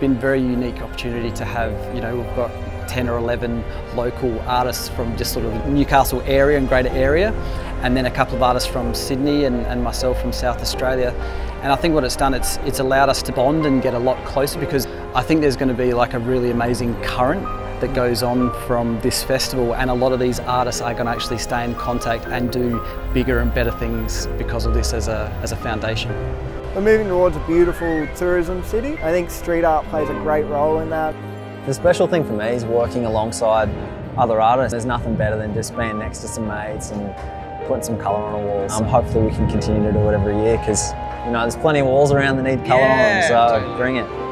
been a very unique opportunity to have, you know, we've got 10 or 11 local artists from just sort of the Newcastle area and greater area and then a couple of artists from Sydney and, and myself from South Australia and I think what it's done it's it's allowed us to bond and get a lot closer because I think there's going to be like a really amazing current that goes on from this festival and a lot of these artists are going to actually stay in contact and do bigger and better things because of this as a, as a foundation. We're moving towards a beautiful tourism city. I think street art plays a great role in that. The special thing for me is working alongside other artists. There's nothing better than just being next to some mates and putting some colour on a wall. Um, hopefully we can continue to do it every year because you know there's plenty of walls around that need colour yeah, on them, so totally. bring it.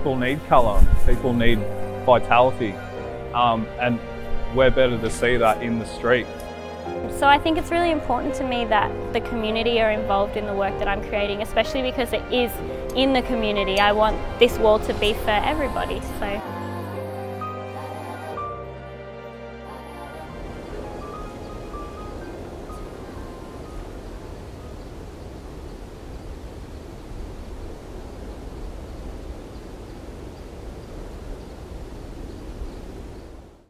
People need colour, people need vitality, um, and we're better to see that in the street. So I think it's really important to me that the community are involved in the work that I'm creating, especially because it is in the community. I want this wall to be for everybody. So.